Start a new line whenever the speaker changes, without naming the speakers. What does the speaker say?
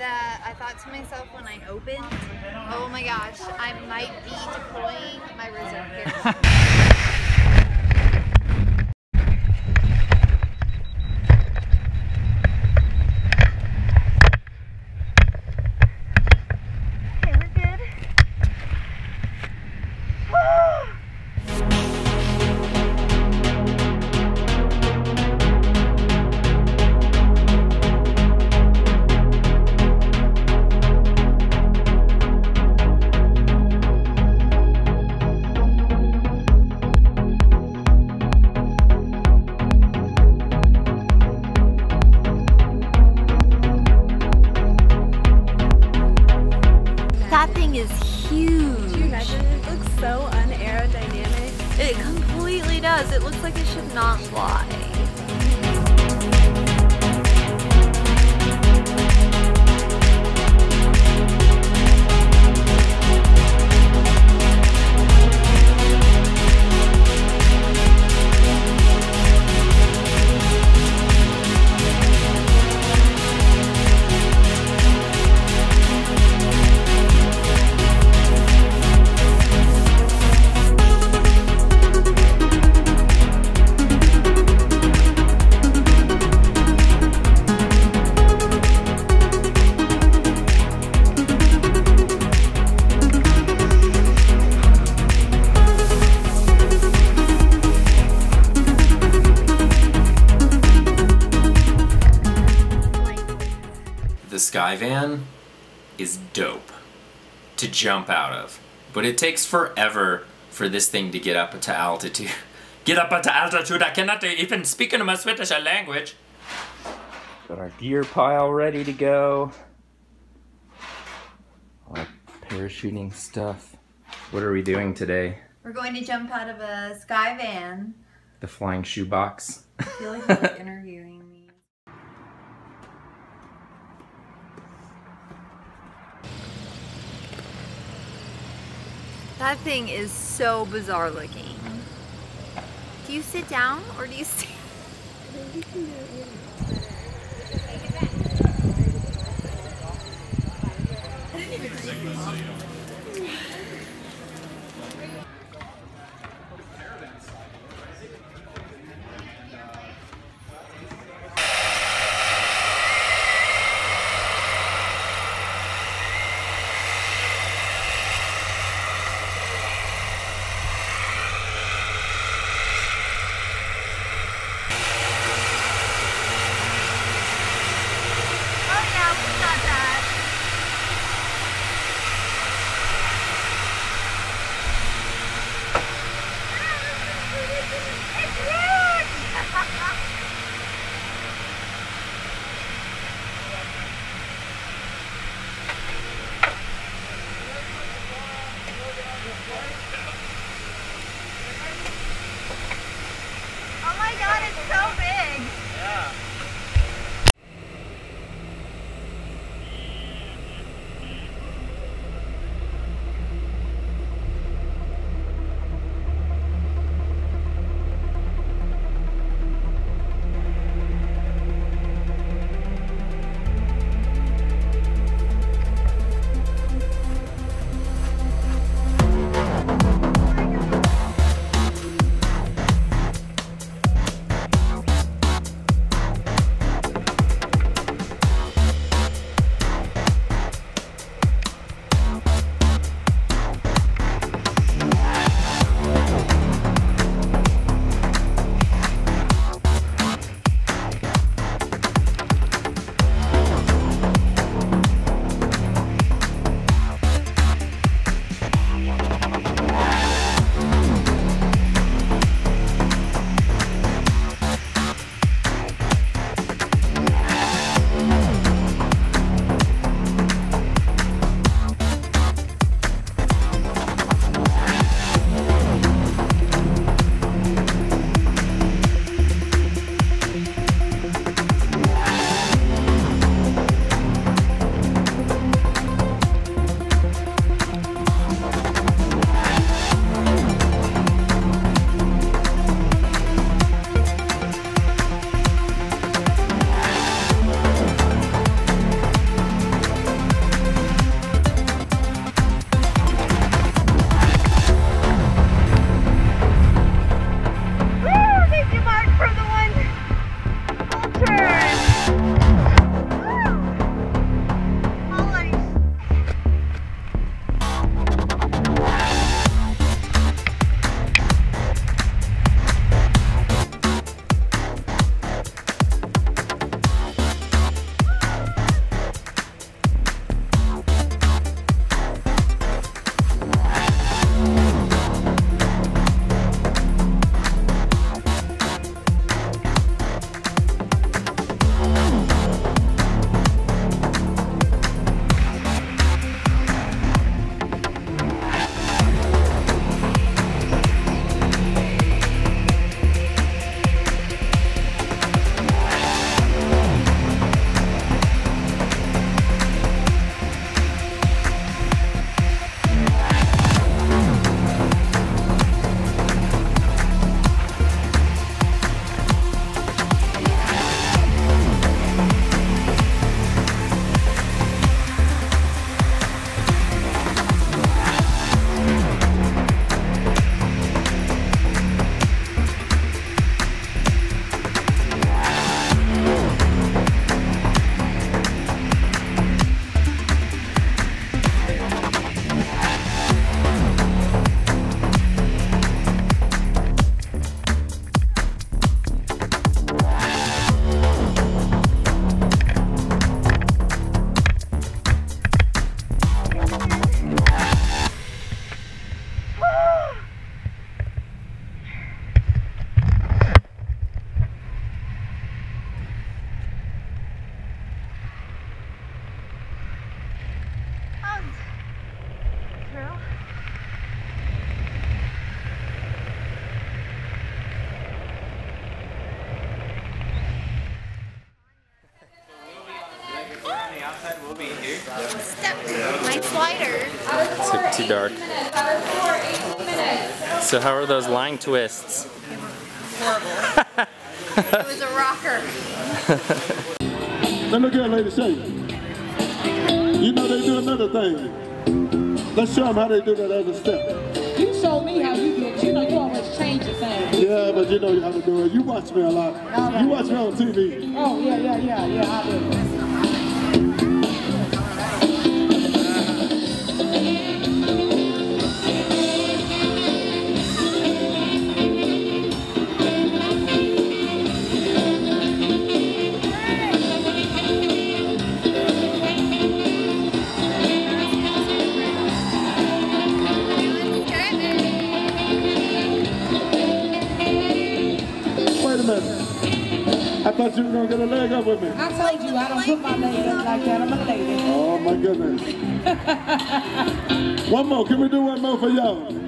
that I thought to myself when I opened, oh my gosh, I might be deploying my reserve here. is huge.
Can you imagine? It looks so unaerodynamic.
It completely does. It looks like it should not fly.
Skyvan is dope to jump out of, but it takes forever for this thing to get up to altitude. Get up to altitude, I cannot even speak in my Swedish language. Got our gear pile ready to go. All our parachuting stuff. What are we doing today?
We're going to jump out of a sky van.
The flying shoebox.
I feel like you're like interviewing That thing is so bizarre looking. Do you sit down or do you stand?
too dark. So how are those line twists?
Horrible. it was a rocker.
Let me get a lady shake. You know they do another thing. Let's show them how they do that other step.
You showed me how you do it. You know you always change the thing.
Yeah, but you know how to do it. You watch me a lot. You watch me on TV.
Oh, yeah, yeah, yeah, yeah, I do.
Thought you were gonna get a leg up with me.
I told you I don't put my legs up like that. I'm a lady.
Oh my goodness. one more. Can we do one more for y'all?